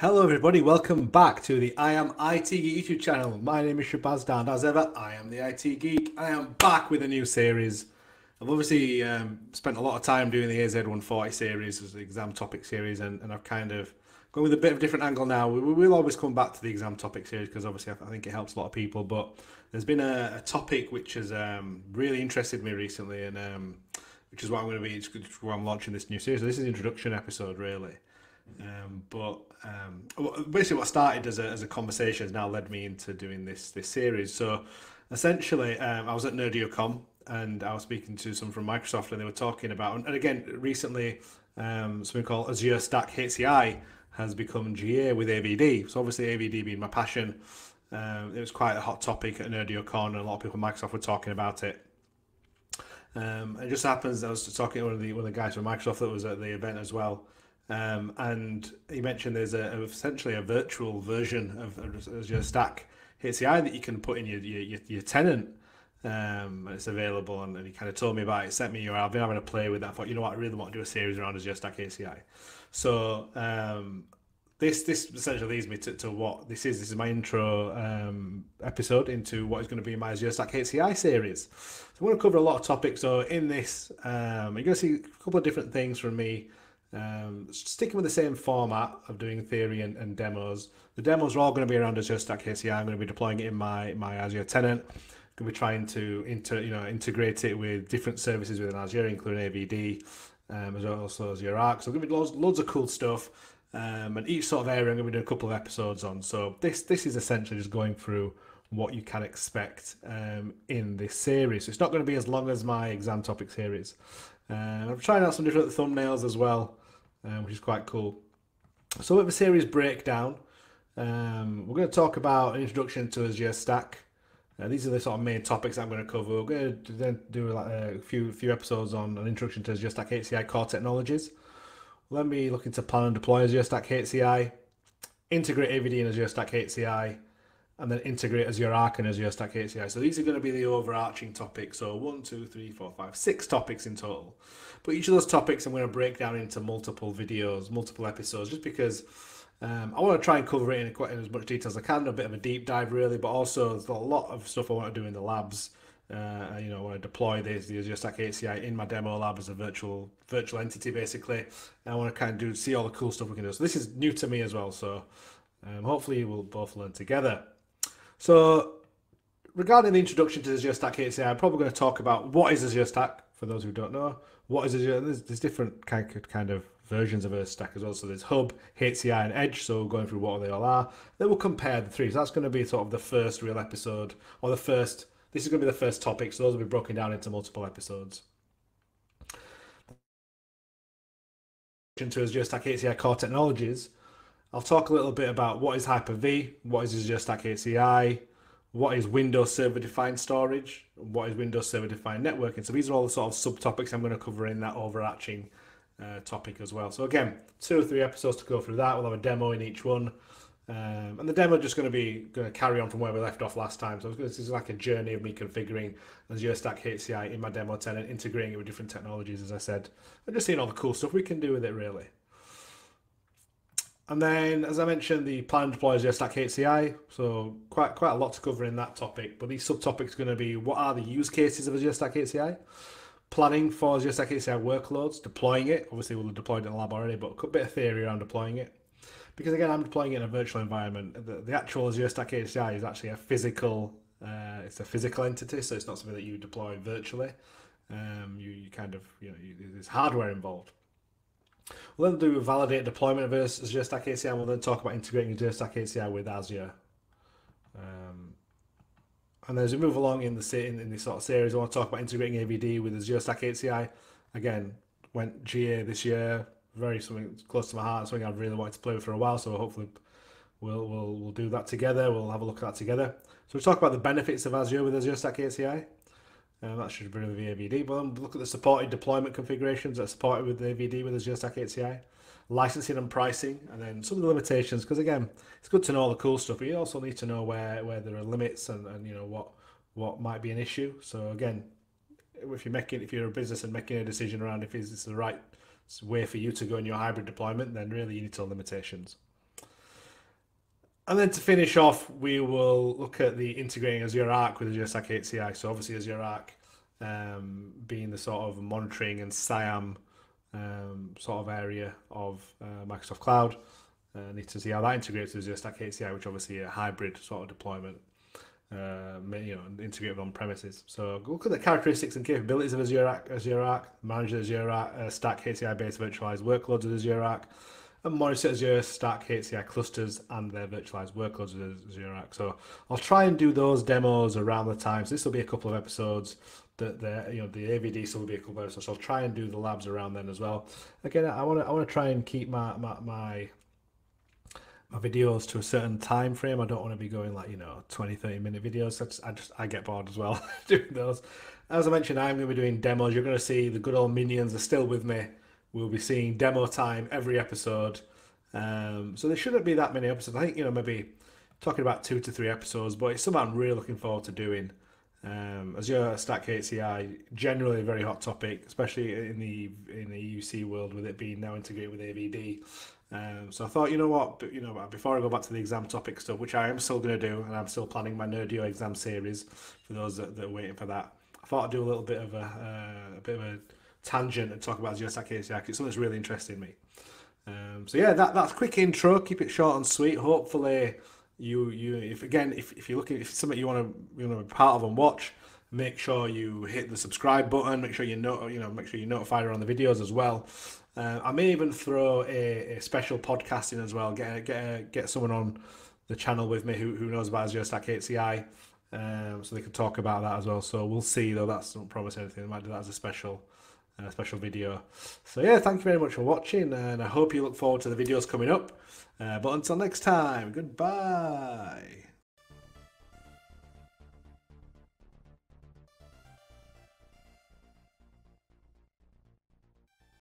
Hello, everybody. Welcome back to the I Am IT Geek YouTube channel. My name is Shabazz and as ever, I am the IT Geek. I am back with a new series. I've obviously um, spent a lot of time doing the AZ140 series, as the exam topic series, and, and I've kind of gone with a bit of a different angle now. We, will always come back to the exam topic series because obviously I, think it helps a lot of people. But there's been a, a topic which has um, really interested me recently, and um, which is what I'm going to be. It's why I'm launching this new series. So this is the introduction episode, really. Um, but um, basically, what started as a, as a conversation has now led me into doing this this series. So essentially, um, I was at NerdioCon and I was speaking to some from Microsoft, and they were talking about, and again, recently, um, something called Azure Stack HCI has become GA with AVD. So obviously, AVD being my passion, um, it was quite a hot topic at NerdioCon, and a lot of people at Microsoft were talking about it. Um, it just happens I was talking to one of the one of the guys from Microsoft that was at the event as well, um, and you mentioned there's a, essentially a virtual version of Azure Stack HCI that you can put in your your, your tenant. Um, it's available, and, and, he kind of told me about it. Sent me your. I've been having a play with that. I thought, you know what, I really want to do a series around Azure Stack HCI. So um, this this essentially leads me to, to what this is. This is my intro um, episode into what is going to be my Azure Stack HCI series. So I'm going to cover a lot of topics. So in this, um, you're going to see a couple of different things from me. Um, sticking with the same format of doing theory and, and, demos. The demos are all going to be around Azure Stack HCI. I'm going to be deploying it in my, my Azure tenant. Going to be trying to inter, you know, integrate it with different services within Azure, including AVD, um, as well as Azure Arc. So, going to be loads, loads of cool stuff. Um, and each sort of area I'm going to be doing a couple of episodes on. So this this is essentially just going through what you can expect um, in this series. So it's not going to be as long as my exam topic series. Uh, I'm trying out some different thumbnails as well um, which is quite cool. So with the series breakdown, um, we're going to talk about an introduction to Azure Stack. Uh, these are the sort of main topics I'm going to cover. We're going to then do like a few few episodes on an introduction to Azure Stack HCI core technologies. We'll then be looking to plan and deploy Azure Stack HCI, integrate AVD in Azure Stack HCI, and then integrate Azure Arc and Azure Stack HCI. So these are going to be the overarching topics. So one, two, three, four, five, six topics in total. But each of those topics I'm going to break down into multiple videos, multiple episodes, just because um, I want to try and cover it in, quite, in as much detail as I can, a bit of a deep dive really, but also there's a lot of stuff I want to do in the labs. Uh, you know, I want to deploy this, the Azure Stack HCI in my demo lab as a virtual virtual entity, basically. And I want to kind of do see all the cool stuff we can do. So this is new to me as well. So um, hopefully we'll both learn together. So regarding the introduction to Azure Stack HCI, I'm probably going to talk about what is Azure Stack for those who don't know. What is Azure? There's, there's different kind of, kind of versions of Azure Stack as well. So there's Hub, HCI, and Edge. So going through what they all are. Then we'll compare the three. So that's going to be sort of the first real episode, or the first. This is going to be the first topic. So those will be broken down into multiple episodes. Into Azure Stack HCI core technologies. I'll talk a little bit about what is Hyper-V, what is Azure Stack HCI, what is Windows Server Defined Storage, what is Windows Server Defined Networking. So these are all the sort of subtopics I'm going to cover in that overarching uh, topic as well. So again, two or three episodes to go through that. We'll have a demo in each one. Um, and the demo just going to be going to carry on from where we left off last time. So this is like a journey of me configuring Azure Stack HCI in my demo tenant, integrating it with different technologies, as I said, and just seeing all the cool stuff we can do with it, really. And then, as I mentioned, the plan deploys Azure Stack HCI. So quite quite a lot to cover in that topic. But these subtopics are going to be what are the use cases of Azure Stack HCI, planning for Azure Stack HCI workloads, deploying it. Obviously, we'll have deployed it in the lab already, but a bit of theory around deploying it. Because again, I'm deploying it in a virtual environment. The, the actual Azure Stack HCI is actually a physical. Uh, it's a physical entity, so it's not something that you deploy virtually. Um, you, you kind of you know you, there's hardware involved. We'll then do validate deployment of Azure Stack HCI, we'll then talk about integrating Azure Stack HCI with Azure. Um, and as we move along in the in, in this sort of series, I want to talk about integrating AVD with Azure Stack HCI. Again, went GA this year, very something close to my heart, something I've really wanted to play with for a while. So hopefully, we'll we'll we'll do that together. We'll have a look at that together. So we'll talk about the benefits of Azure with Azure Stack HCI. Um, that should be the AVD. But look at the supported deployment configurations that are supported with the AVD with Azure Stack HCI, licensing and pricing, and then some of the limitations. Because again, it's good to know all the cool stuff, but you also need to know where, where there are limits and, and you know what what might be an issue. So again, if you're making if you're a business and making a decision around if it's the right way for you to go in your hybrid deployment, then really you need to know limitations. And then to finish off, we will look at the integrating Azure Arc with Azure Stack HCI. So obviously Azure Arc um, being the sort of monitoring and SIAM um, sort of area of uh, Microsoft Cloud. Uh, need to see how that integrates with Azure Stack HCI, which obviously a hybrid sort of deployment, uh, you know, integrated on premises. So look at the characteristics and capabilities of Azure Arc, Azure Arc manage Azure Arc, uh, Stack HCI based virtualized workloads with Azure Arc, monitor Azure Stack HCI clusters and their virtualized workloads with Azure Arc. So I'll try and do those demos around the time. So this will be a couple of episodes that the you know the AVD will be a couple of episodes. So I'll try and do the labs around then as well. Again, I want to I want to try and keep my my, my my videos to a certain time frame. I don't want to be going like, you know, 20, 30 minute videos. That's I just I get bored as well doing those. As I mentioned, I'm going to be doing demos. You're going to see the good old minions are still with me. We'll be seeing demo time every episode. Um, so there shouldn't be that many episodes. I think, you know, maybe talking about two to three episodes, but it's something I'm really looking forward to doing. Um, Azure Stack HCI, generally a very hot topic, especially in the in the UC world with it being now integrated with AVD. Um, so I thought, you know what, you know, before I go back to the exam topic stuff, which I am still going to do, and I'm still planning my Nerdio exam series for those that, that, are waiting for that. I thought I'd do a little bit of a, uh, a bit of a tangent and talk about HCI. It's something that's really interesting me. Um, so yeah, that that's quick intro. Keep it short and sweet. Hopefully, you you if again if, if you're looking if it's something you want to you want to be part of and watch, make sure you hit the subscribe button. Make sure you know you know make sure you notify on the videos as well. Uh, I may even throw a, a, special podcasting as well. Get get get someone on the channel with me who, who knows about Azure Stack HCI, um, so they can talk about that as well. So we'll see though. That's not promise anything. I might do that as a special special video. So yeah, thank you very much for watching, and I hope you look forward to the videos coming up. Uh, but until next time, goodbye.